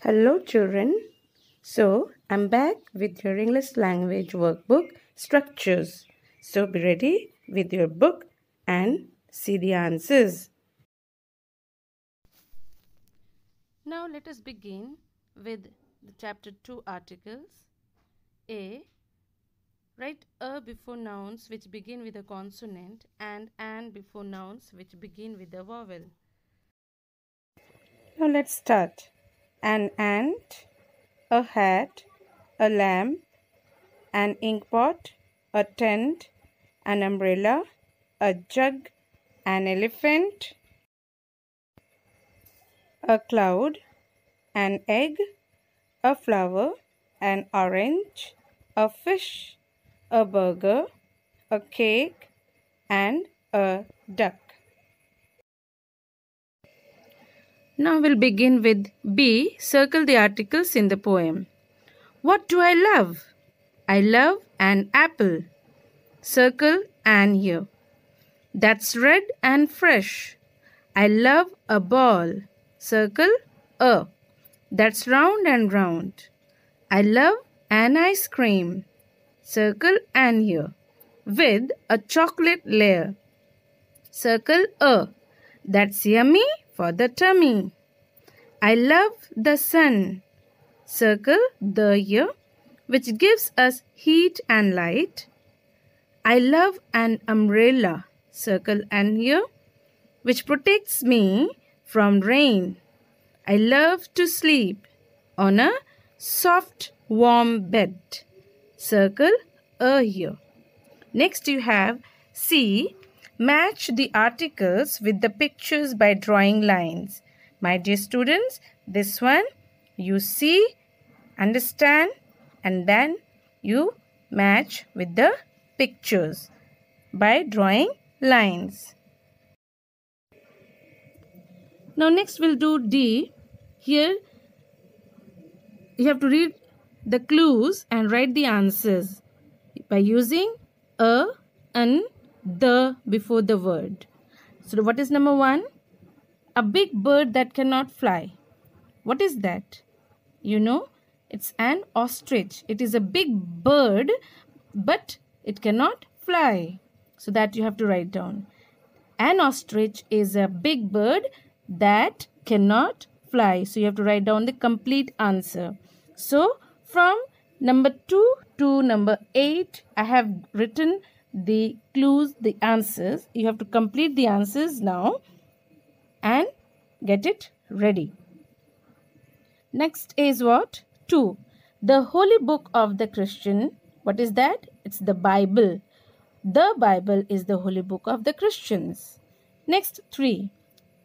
Hello, children. So, I'm back with your English language workbook structures. So, be ready with your book and see the answers. Now, let us begin with the chapter 2 articles. A. Write a before nouns which begin with a consonant and an before nouns which begin with a vowel. Now, let's start an ant, a hat, a lamp, an inkpot, a tent, an umbrella, a jug, an elephant, a cloud, an egg, a flower, an orange, a fish, a burger, a cake, and a duck. Now we'll begin with B. Circle the articles in the poem. What do I love? I love an apple. Circle an here. That's red and fresh. I love a ball. Circle a. That's round and round. I love an ice cream. Circle an here. With a chocolate layer. Circle a. That's yummy for the tummy. I love the sun. Circle the year which gives us heat and light. I love an umbrella. Circle an year which protects me from rain. I love to sleep on a soft warm bed. Circle a year. Next you have C Match the articles with the pictures by drawing lines. My dear students, this one you see, understand and then you match with the pictures by drawing lines. Now next we'll do D. Here you have to read the clues and write the answers by using a, an, the before the word. So what is number one? A big bird that cannot fly. What is that? You know, it's an ostrich. It is a big bird, but it cannot fly. So that you have to write down. An ostrich is a big bird that cannot fly. So you have to write down the complete answer. So from number 2 to number 8, I have written the clues, the answers. You have to complete the answers now and get it ready. Next is what? 2. The holy book of the Christian. What is that? It's the Bible. The Bible is the holy book of the Christians. Next, 3.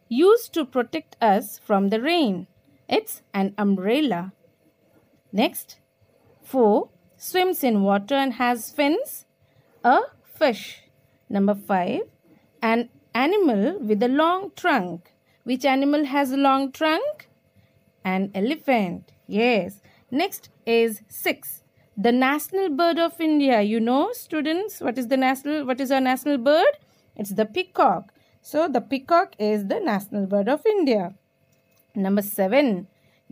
Used to protect us from the rain. It's an umbrella. Next, 4. Swims in water and has fins. A fish. Number 5. An animal with a long trunk. Which animal has a long trunk? An elephant. Yes. Next is 6. The national bird of India. You know students what is the national what is our national bird? It's the peacock. So the peacock is the national bird of India. Number 7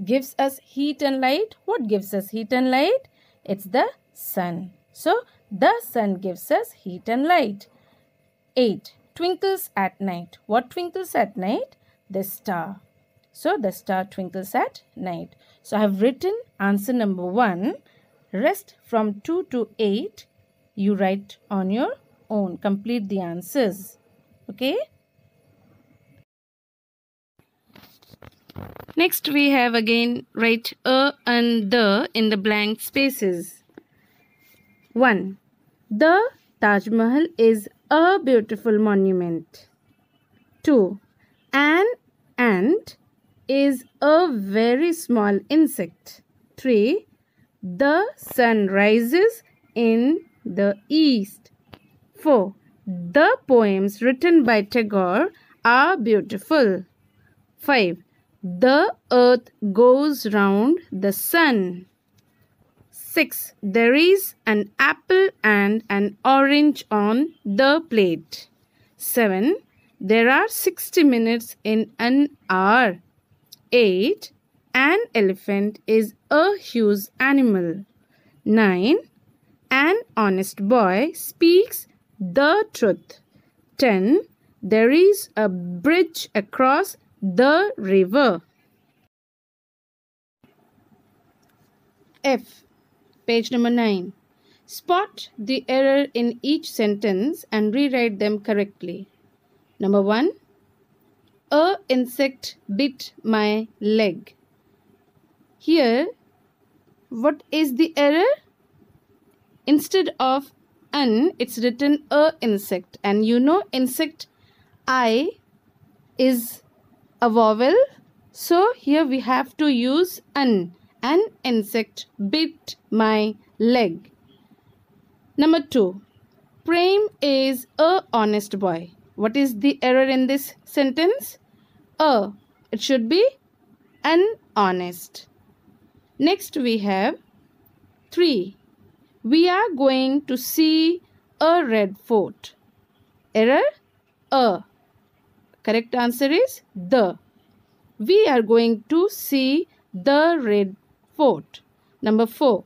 gives us heat and light. What gives us heat and light? It's the sun. So the sun gives us heat and light. 8. Twinkles at night. What twinkles at night? The star. So the star twinkles at night. So I have written answer number 1. Rest from 2 to 8 you write on your own. Complete the answers. Okay. Next we have again write a and the in the blank spaces. 1. The Taj Mahal is a beautiful monument. 2. An ant is a very small insect. 3. The sun rises in the east. 4. The poems written by Tagore are beautiful. 5. The earth goes round the sun. 6. There is an apple and an orange on the plate. 7. There are 60 minutes in an hour. 8. An elephant is a huge animal. 9. An honest boy speaks the truth. 10. There is a bridge across the river. F. Page number 9. Spot the error in each sentence and rewrite them correctly. Number 1. A insect bit my leg. Here, what is the error? Instead of an, it's written a insect. And you know insect I is a vowel. So here we have to use an. An insect bit my leg. Number two, Prem is a honest boy. What is the error in this sentence? A. It should be an honest. Next we have 3. We are going to see a red fort. Error? A. Correct answer is the. We are going to see the red fort. Number 4.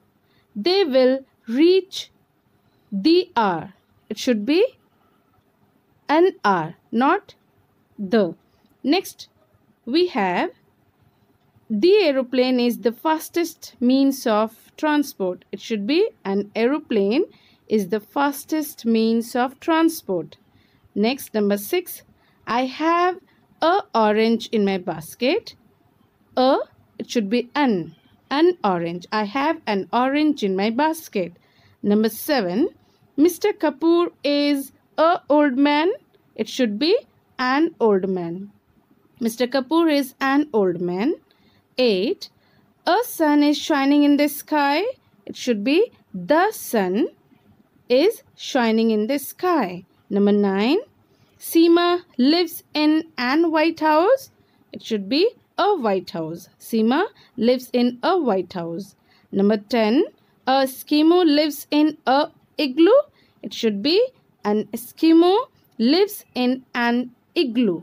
They will reach the hour. It should be an hour, not the. Next, we have the aeroplane is the fastest means of transport. It should be an aeroplane is the fastest means of transport. Next, number six. I have a orange in my basket. A, it should be an, an orange. I have an orange in my basket. Number seven. Mr. Kapoor is a old man. It should be an old man. Mr. Kapoor is an old man. 8. A sun is shining in the sky. It should be the sun is shining in the sky. Number 9. Seema lives in an white house. It should be a white house. Seema lives in a white house. Number 10. A Eskimo lives in a igloo. It should be an Eskimo lives in an igloo.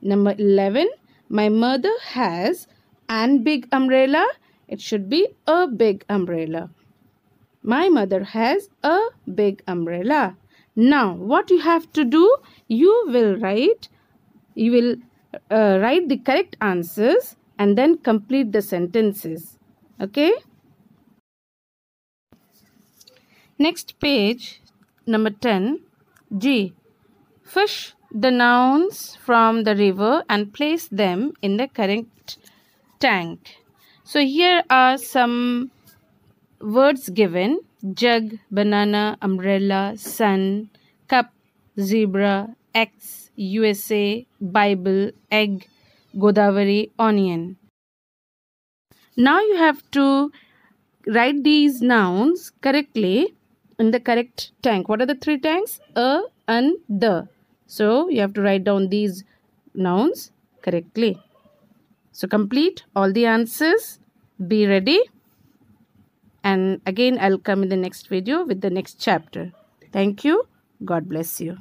Number 11. My mother has an big umbrella. It should be a big umbrella. My mother has a big umbrella. Now, what you have to do, you will write, you will uh, write the correct answers and then complete the sentences. Okay? Next page, number 10, G. Fish the nouns from the river and place them in the correct tank. So here are some words given jug, banana, umbrella, sun, cup, zebra, X, USA, Bible, egg, Godavari, onion. Now you have to write these nouns correctly in the correct tank. What are the three tanks? A and the. So you have to write down these nouns correctly. So complete all the answers. Be ready. And again, I'll come in the next video with the next chapter. Thank you. God bless you.